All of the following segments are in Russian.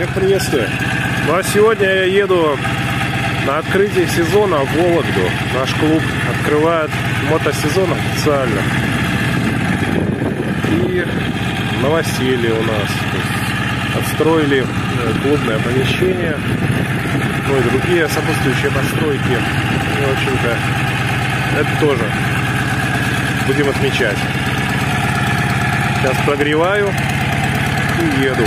Всех приветствую. Ну а сегодня я еду на открытие сезона в Вологду. Наш клуб открывает мотосезон официально. И новоселье у нас. Отстроили э, клубное помещение, ну и другие сопутствующие постройки. И, в общем-то, это тоже будем отмечать. Сейчас прогреваю и еду.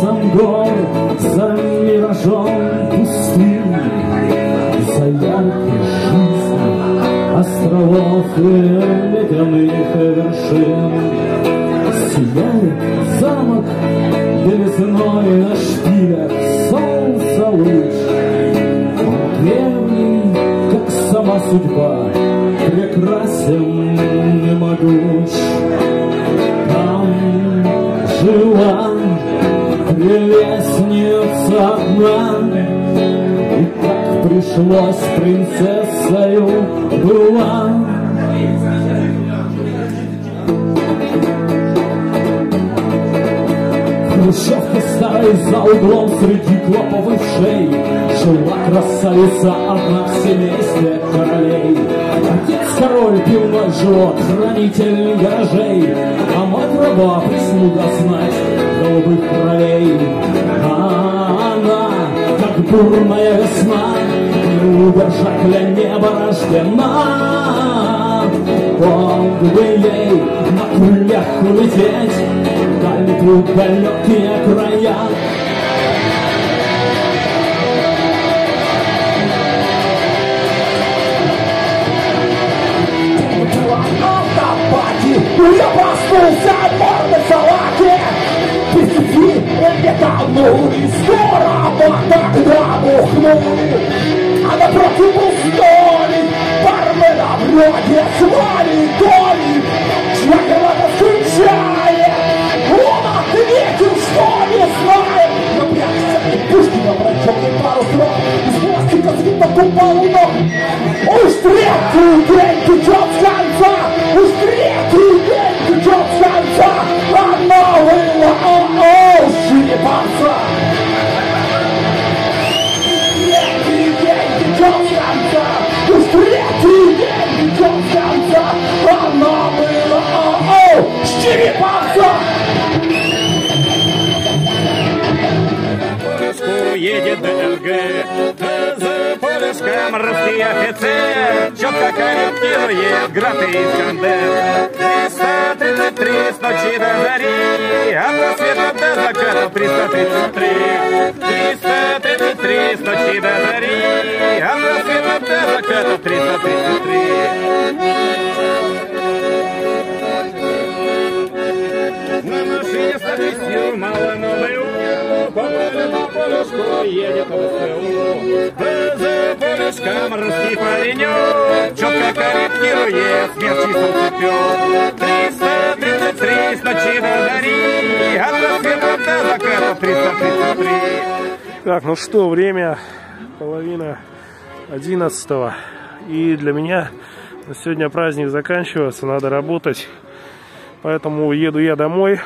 сам гор, за миражом пустынь, За яркой жизни островов и ледяных вершин. Сияет замок белизной на шпилях солнца луч, Он древний, как сама судьба, прекрасен и могуч. Прелестница одна И как пришлось принцессою была Хрущевка старой за углом среди клоповых шей. Жила красавица одна в семействе королей. Отец король, пивной живот, хранитель гаражей А мать раба, прислуга знать голубых кровей. А она, как бурная весна, удержать для неба рождена. Бог бы ей на крыльях улететь Далеко далекие края. Автопати Я лет тому Здорово тогда бухнул А напротив был столик Бармена вроде с вами Толи Чья-то скучает Он ответил, что не знает Напрягся и Пушкина прочел пару строк Из пластика сбито купол ног Уж третий день течет с конца Уж третий день течет с конца А нового о-о Полюшку едет ДРГ, за полюшком русский офицер, четко корректирует граф Искандер. 333 с ночи до зари, от рассвета до заката 333. 333 русский паренек, четко корректирует смерть чистом цепем. 333 с ночи до зари, от рассвета до заката 333. Так, ну что, время половина одиннадцатого. И для меня сегодня праздник заканчивается, надо работать. Поэтому еду я домой.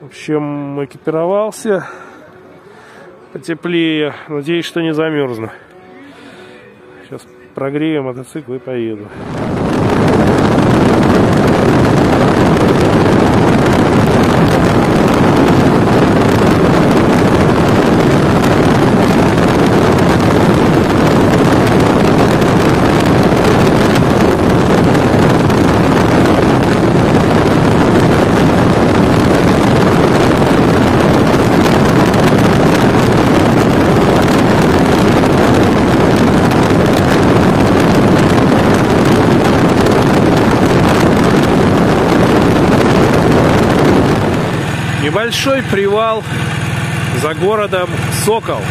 В общем, экипировался потеплее. Надеюсь, что не замерзну. Прогрею мотоцикл и поеду. Небольшой привал за городом Сокол.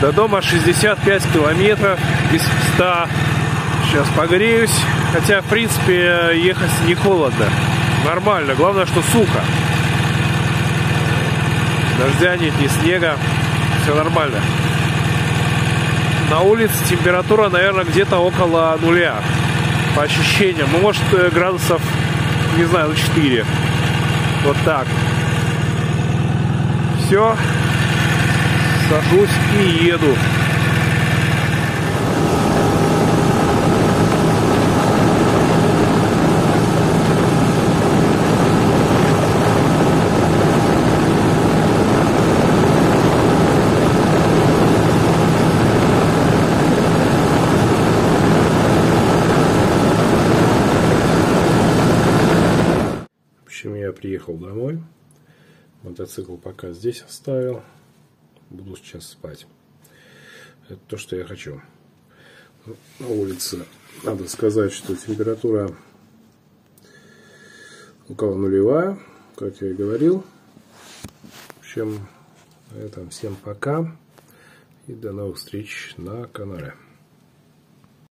До дома 65 километров из 100. Сейчас погреюсь. Хотя, в принципе, ехать не холодно. Нормально. Главное, что сухо. Дождя нет, ни снега. Все нормально. На улице температура, наверное, где-то около нуля. По ощущениям. Ну, может, э, градусов, не знаю, ну 4. Вот так. Все. Сажусь и еду. В общем, я приехал домой. Мотоцикл пока здесь оставил. Буду сейчас спать. Это то, что я хочу. на улице. Надо сказать, что температура около нулевая, как я и говорил. В общем, на этом всем пока и до новых встреч на канале.